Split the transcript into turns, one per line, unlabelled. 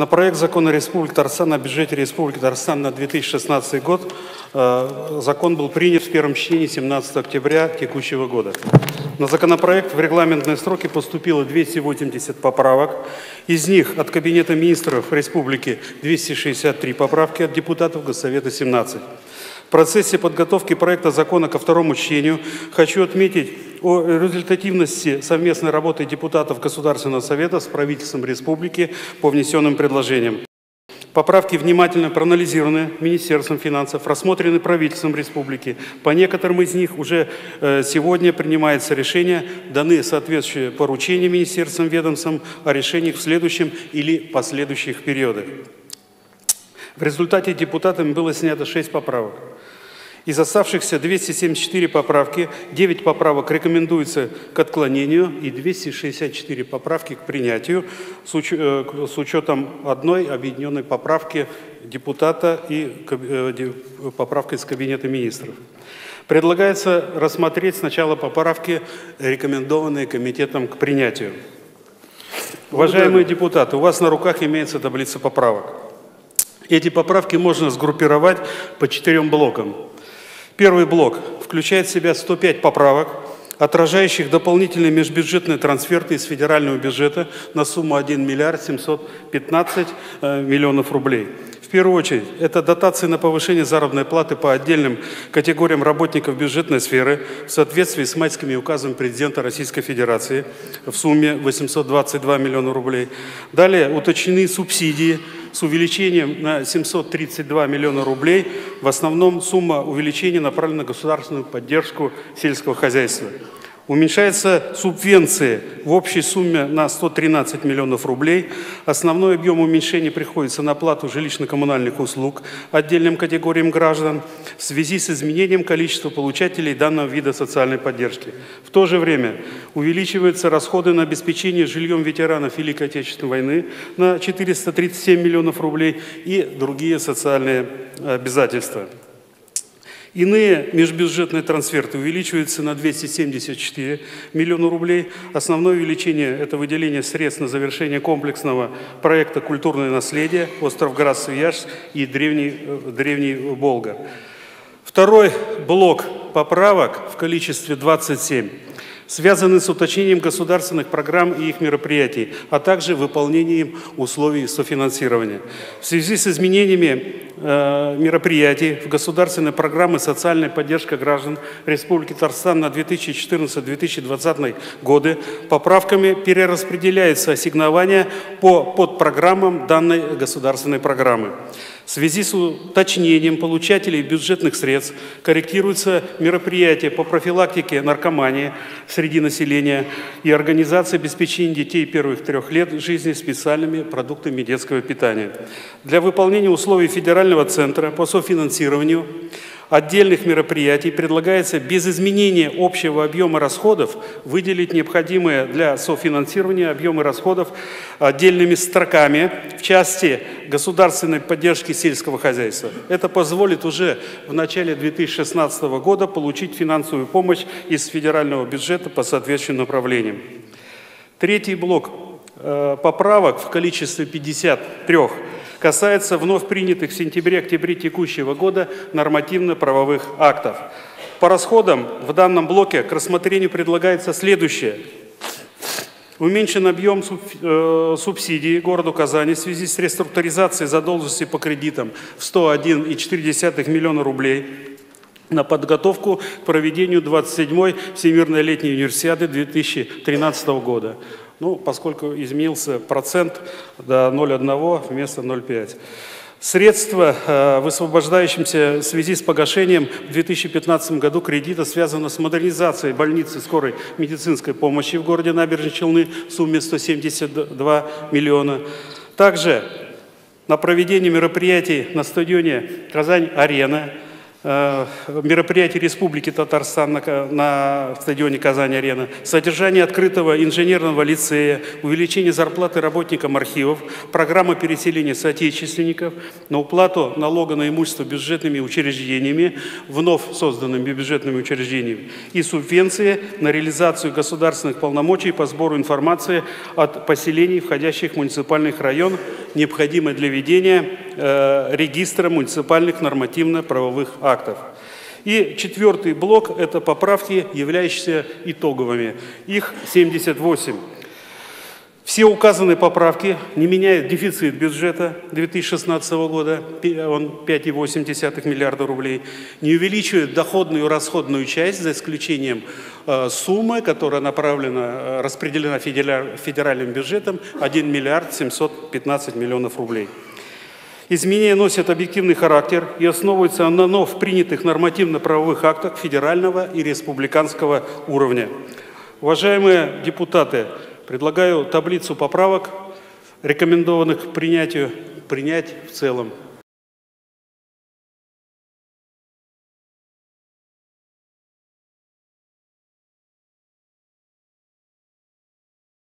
На проект закона Республики Татарстан о бюджете Республики Татарстан на 2016 год э, закон был принят в первом чтении 17 октября текущего года. На законопроект в регламентные сроки поступило 280 поправок. Из них от Кабинета министров Республики 263 поправки, от депутатов Госсовета 17. В процессе подготовки проекта закона ко второму чтению хочу отметить о результативности совместной работы депутатов Государственного Совета с правительством республики по внесенным предложениям. Поправки внимательно проанализированы Министерством финансов, рассмотрены правительством республики. По некоторым из них уже э, сегодня принимается решение, даны соответствующие поручения министерствам, ведомствам о решениях в следующем или последующих периодах. В результате депутатами было снято 6 поправок. Из оставшихся 274 поправки 9 поправок рекомендуется к отклонению и 264 поправки к принятию с, уч э, с учетом одной объединенной поправки депутата и э, поправки из Кабинета министров. Предлагается рассмотреть сначала поправки, рекомендованные комитетом к принятию. Уважаемые депутаты, у вас на руках имеется таблица поправок. Эти поправки можно сгруппировать по четырем блокам. Первый блок включает в себя 105 поправок, отражающих дополнительные межбюджетные трансферты из федерального бюджета на сумму 1 миллиард 715 э, миллионов рублей. В первую очередь, это дотации на повышение заработной платы по отдельным категориям работников бюджетной сферы в соответствии с майскими указами президента Российской Федерации в сумме 822 миллиона рублей. Далее уточнены субсидии с увеличением на 732 миллиона рублей. В основном сумма увеличения направлена на государственную поддержку сельского хозяйства. Уменьшаются субвенции в общей сумме на 113 миллионов рублей. Основной объем уменьшения приходится на плату жилищно-коммунальных услуг отдельным категориям граждан в связи с изменением количества получателей данного вида социальной поддержки. В то же время увеличиваются расходы на обеспечение жильем ветеранов Великой Отечественной войны на 437 миллионов рублей и другие социальные обязательства. Иные межбюджетные трансферты увеличиваются на 274 миллиона рублей. Основное увеличение – это выделение средств на завершение комплексного проекта «Культурное наследие» остров Град-Свияжск и Древний, э, Древний Болгар. Второй блок поправок в количестве 27 связаны с уточнением государственных программ и их мероприятий, а также выполнением условий софинансирования. В связи с изменениями мероприятий в государственной программы «Социальная поддержка граждан Республики Татарстан» на 2014-2020 годы поправками перераспределяется ассигнование по подпрограммам данной государственной программы. В связи с уточнением получателей бюджетных средств корректируются мероприятия по профилактике наркомании среди населения и организации обеспечения детей первых трех лет жизни специальными продуктами детского питания. Для выполнения условий Федерального центра по софинансированию отдельных мероприятий предлагается без изменения общего объема расходов выделить необходимые для софинансирования объемы расходов отдельными строками в части государственной поддержки сельского хозяйства. Это позволит уже в начале 2016 года получить финансовую помощь из федерального бюджета по соответствующим направлениям. Третий блок э, поправок в количестве 53 касается вновь принятых в сентябре-октябре текущего года нормативно-правовых актов. По расходам в данном блоке к рассмотрению предлагается следующее. Уменьшен объем э, субсидий городу Казани в связи с реструктуризацией задолженности по кредитам в 101,4 миллиона рублей на подготовку к проведению 27-й Всемирной летней универсиады 2013 года ну, поскольку изменился процент до 0,1 вместо 0,5. Средства, э, высвобождающимся в связи с погашением в 2015 году кредита, связано с модернизацией больницы скорой медицинской помощи в городе Набережные Челны в сумме 172 миллиона. Также на проведение мероприятий на стадионе «Казань-Арена» мероприятий Республики Татарстан на, на стадионе Казань-Арена, содержание открытого инженерного лицея, увеличение зарплаты работникам архивов, программа переселения соотечественников на уплату налога на имущество бюджетными учреждениями, вновь созданными бюджетными учреждениями, и субвенции на реализацию государственных полномочий по сбору информации от поселений, входящих в муниципальных районов, необходимой для ведения э, регистра муниципальных нормативно-правовых актов. И четвертый блок – это поправки, являющиеся итоговыми. Их 78. Все указанные поправки не меняют дефицит бюджета 2016 года, он 5,8 миллиарда рублей, не увеличивают доходную и расходную часть, за исключением э, суммы, которая направлена, э, распределена федеральным бюджетом, 1 миллиард 715 миллионов рублей. Изменения носят объективный характер и основываются на вновь принятых нормативно-правовых актах федерального и республиканского уровня. Уважаемые депутаты, Предлагаю таблицу поправок, рекомендованных к принятию, принять в целом.